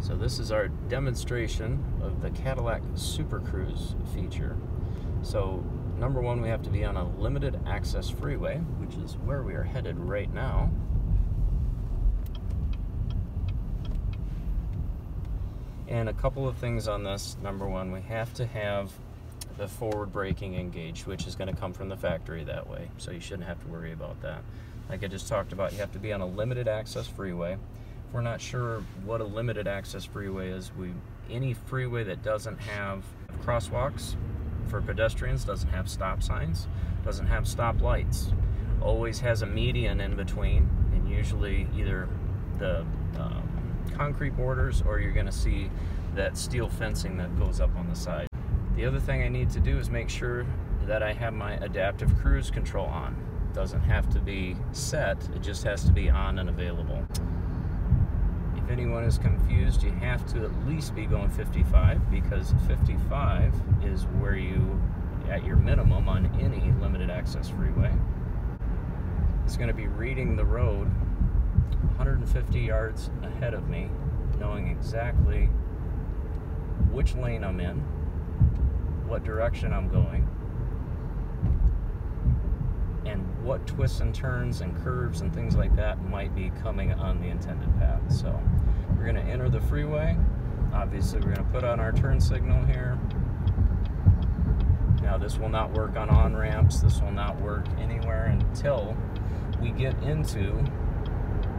So this is our demonstration of the Cadillac Super Cruise feature. So number one, we have to be on a limited access freeway, which is where we are headed right now. And a couple of things on this. Number one, we have to have the forward braking engaged, which is going to come from the factory that way. So you shouldn't have to worry about that. Like I just talked about, you have to be on a limited access freeway. We're not sure what a limited access freeway is, we any freeway that doesn't have crosswalks for pedestrians, doesn't have stop signs, doesn't have stop lights, always has a median in between, and usually either the um, concrete borders or you're going to see that steel fencing that goes up on the side. The other thing I need to do is make sure that I have my adaptive cruise control on. It doesn't have to be set, it just has to be on and available. If anyone is confused, you have to at least be going 55 because 55 is where you, at your minimum on any limited access freeway, is going to be reading the road 150 yards ahead of me, knowing exactly which lane I'm in, what direction I'm going, and what twists and turns and curves and things like that might be coming on the intended path. So we're going to enter the freeway. Obviously, we're going to put on our turn signal here. Now, this will not work on on ramps. This will not work anywhere until we get into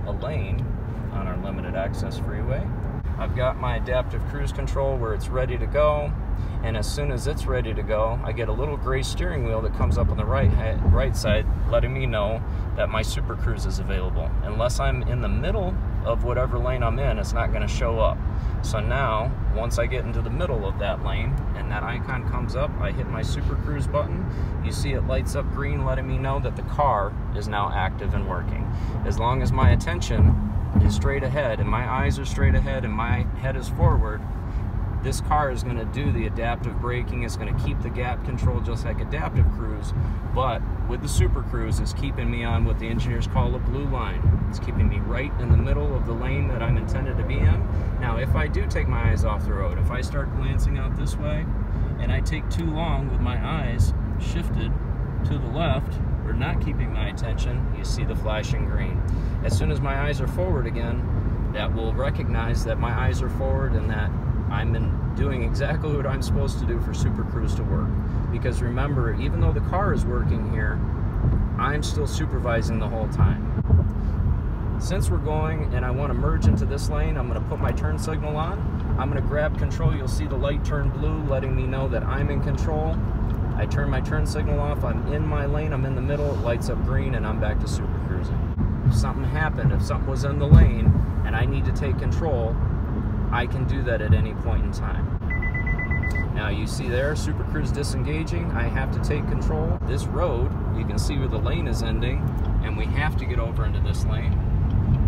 a lane on our limited access freeway. I've got my adaptive cruise control where it's ready to go and as soon as it's ready to go I get a little gray steering wheel that comes up on the right right side letting me know that my Super Cruise is available. Unless I'm in the middle of whatever lane I'm in it's not going to show up. So now once I get into the middle of that lane and that icon comes up I hit my Super Cruise button. You see it lights up green letting me know that the car is now active and working. As long as my attention is straight ahead and my eyes are straight ahead and my head is forward, this car is going to do the adaptive braking. It's going to keep the gap control just like adaptive cruise, but with the Super Cruise, it's keeping me on what the engineers call a blue line. It's keeping me right in the middle of the lane that I'm intended to be in. Now, if I do take my eyes off the road, if I start glancing out this way, and I take too long with my eyes shifted to the left, or not keeping my attention, you see the flashing green. As soon as my eyes are forward again, that will recognize that my eyes are forward and that I'm in doing exactly what I'm supposed to do for Super Cruise to work. Because remember, even though the car is working here, I'm still supervising the whole time. Since we're going and I want to merge into this lane, I'm going to put my turn signal on. I'm going to grab control. You'll see the light turn blue, letting me know that I'm in control. I turn my turn signal off. I'm in my lane. I'm in the middle. It lights up green, and I'm back to super cruising if something happened, if something was in the lane and I need to take control, I can do that at any point in time. Now you see there, Super Cruise disengaging, I have to take control. This road, you can see where the lane is ending, and we have to get over into this lane.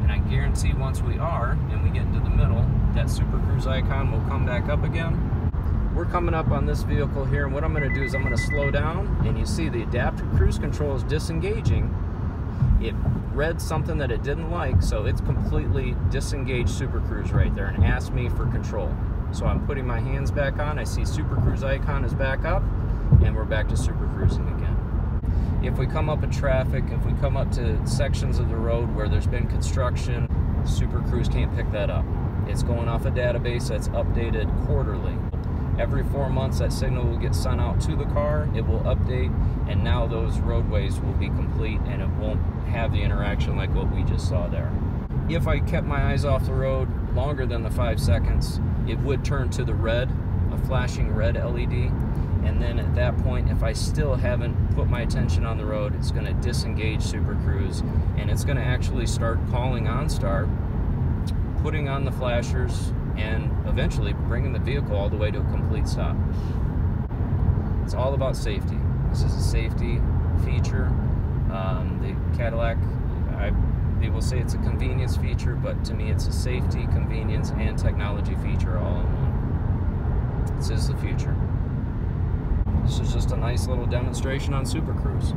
And I guarantee once we are, and we get into the middle, that Super Cruise icon will come back up again. We're coming up on this vehicle here, and what I'm gonna do is I'm gonna slow down, and you see the adaptive cruise control is disengaging, it read something that it didn't like, so it's completely disengaged Super Cruise right there and asked me for control. So I'm putting my hands back on, I see Super Cruise icon is back up, and we're back to Super Cruising again. If we come up in traffic, if we come up to sections of the road where there's been construction, Super Cruise can't pick that up. It's going off a database that's updated quarterly. Every four months, that signal will get sent out to the car, it will update, and now those roadways will be complete and it won't have the interaction like what we just saw there. If I kept my eyes off the road longer than the five seconds, it would turn to the red, a flashing red LED, and then at that point, if I still haven't put my attention on the road, it's going to disengage Super Cruise, and it's going to actually start calling OnStar, putting on the flashers, and eventually bringing the vehicle all the way to a complete stop. It's all about safety. This is a safety feature. Um, the Cadillac, I, people say it's a convenience feature, but to me it's a safety, convenience, and technology feature all in one. This is the future. This is just a nice little demonstration on Super Cruise.